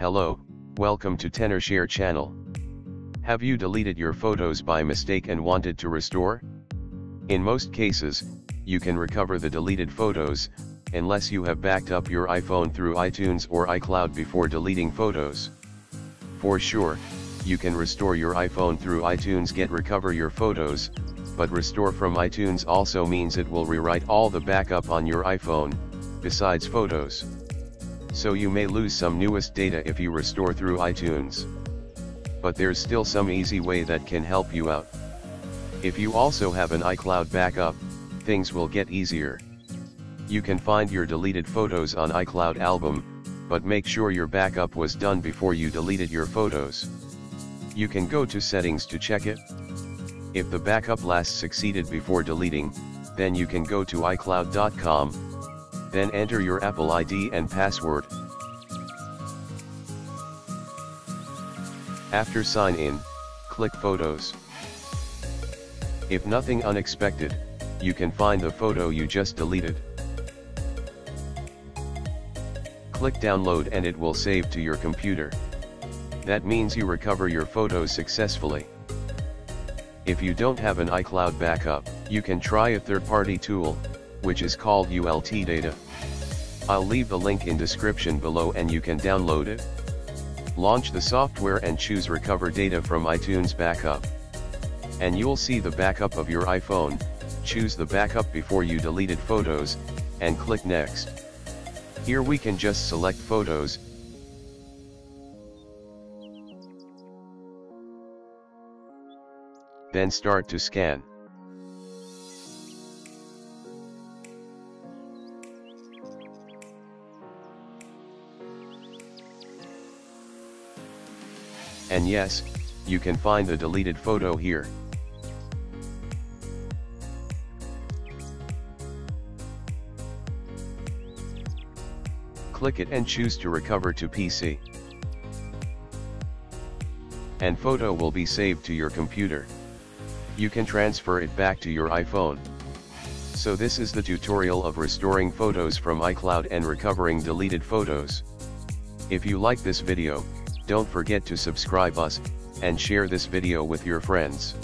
Hello, welcome to TenorShare channel. Have you deleted your photos by mistake and wanted to restore? In most cases, you can recover the deleted photos, unless you have backed up your iPhone through iTunes or iCloud before deleting photos. For sure, you can restore your iPhone through iTunes get recover your photos, but restore from iTunes also means it will rewrite all the backup on your iPhone, besides photos. So you may lose some newest data if you restore through iTunes. But there's still some easy way that can help you out. If you also have an iCloud backup, things will get easier. You can find your deleted photos on iCloud album, but make sure your backup was done before you deleted your photos. You can go to settings to check it. If the backup last succeeded before deleting, then you can go to iCloud.com, then enter your Apple ID and password. After sign in, click Photos. If nothing unexpected, you can find the photo you just deleted. Click download and it will save to your computer. That means you recover your photos successfully. If you don't have an iCloud backup, you can try a third-party tool, which is called UltData. I'll leave the link in description below and you can download it. Launch the software and choose Recover Data from iTunes Backup. And you'll see the backup of your iPhone, choose the backup before you deleted photos, and click Next. Here we can just select photos, then start to scan. And yes, you can find the deleted photo here. Click it and choose to recover to PC. And photo will be saved to your computer. You can transfer it back to your iPhone. So this is the tutorial of restoring photos from iCloud and recovering deleted photos. If you like this video, don't forget to subscribe us, and share this video with your friends.